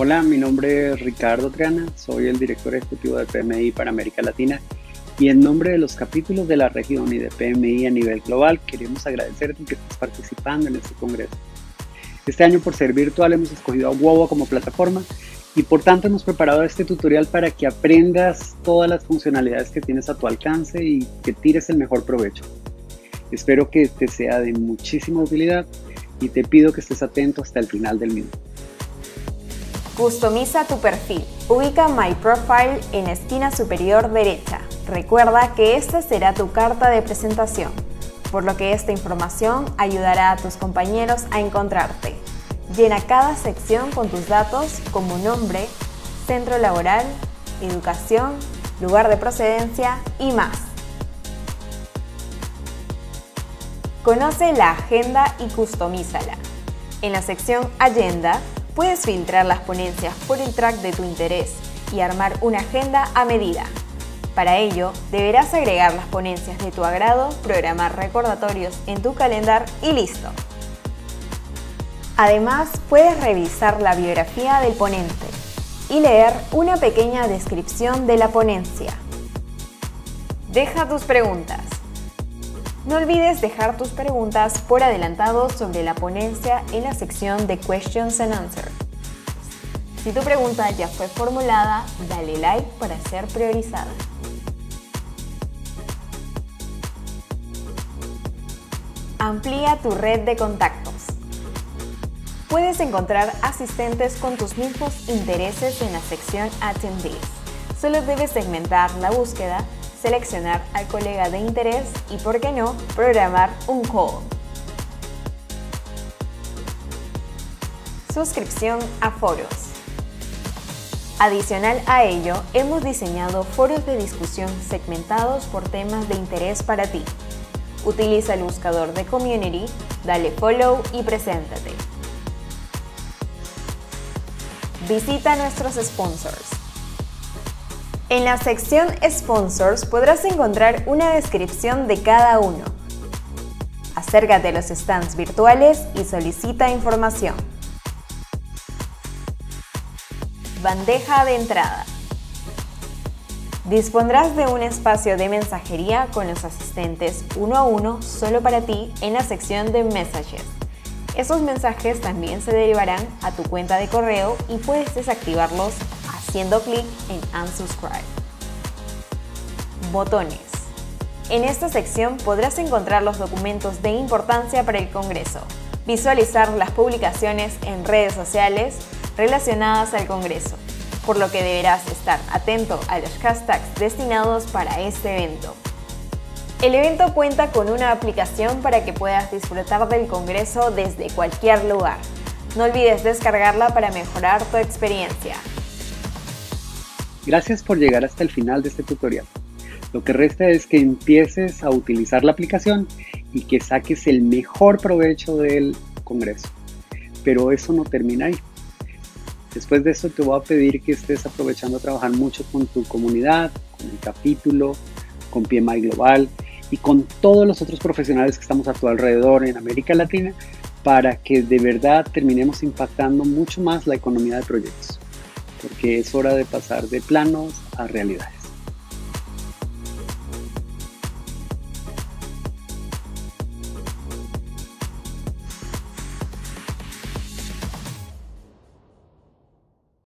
Hola, mi nombre es Ricardo Triana, soy el director ejecutivo de PMI para América Latina y en nombre de los capítulos de la región y de PMI a nivel global queremos agradecerte que estés participando en este congreso. Este año por ser virtual hemos escogido a WOWA como plataforma y por tanto hemos preparado este tutorial para que aprendas todas las funcionalidades que tienes a tu alcance y que tires el mejor provecho. Espero que te sea de muchísima utilidad y te pido que estés atento hasta el final del mismo. Customiza tu perfil. Ubica My Profile en la esquina superior derecha. Recuerda que esta será tu carta de presentación, por lo que esta información ayudará a tus compañeros a encontrarte. Llena cada sección con tus datos como nombre, centro laboral, educación, lugar de procedencia y más. Conoce la agenda y customízala. En la sección Agenda Puedes filtrar las ponencias por el track de tu interés y armar una agenda a medida. Para ello, deberás agregar las ponencias de tu agrado, programar recordatorios en tu calendar y listo. Además, puedes revisar la biografía del ponente y leer una pequeña descripción de la ponencia. Deja tus preguntas. No olvides dejar tus preguntas por adelantado sobre la ponencia en la sección de Questions and Answers. Si tu pregunta ya fue formulada, dale like para ser priorizada. Amplía tu red de contactos. Puedes encontrar asistentes con tus mismos intereses en la sección Attendees. Solo debes segmentar la búsqueda seleccionar al colega de interés y, por qué no, programar un call. Suscripción a foros. Adicional a ello, hemos diseñado foros de discusión segmentados por temas de interés para ti. Utiliza el buscador de Community, dale follow y preséntate. Visita nuestros sponsors. En la sección Sponsors podrás encontrar una descripción de cada uno. Acércate a los stands virtuales y solicita información. Bandeja de entrada. Dispondrás de un espacio de mensajería con los asistentes uno a uno solo para ti en la sección de Messages. Esos mensajes también se derivarán a tu cuenta de correo y puedes desactivarlos haciendo clic en Unsubscribe. Botones. En esta sección podrás encontrar los documentos de importancia para el Congreso, visualizar las publicaciones en redes sociales relacionadas al Congreso, por lo que deberás estar atento a los hashtags destinados para este evento. El evento cuenta con una aplicación para que puedas disfrutar del Congreso desde cualquier lugar. No olvides descargarla para mejorar tu experiencia. Gracias por llegar hasta el final de este tutorial. Lo que resta es que empieces a utilizar la aplicación y que saques el mejor provecho del Congreso. Pero eso no termina ahí. Después de eso te voy a pedir que estés aprovechando a trabajar mucho con tu comunidad, con el capítulo, con PMI Global y con todos los otros profesionales que estamos a tu alrededor en América Latina para que de verdad terminemos impactando mucho más la economía de proyectos porque es hora de pasar de planos a realidades.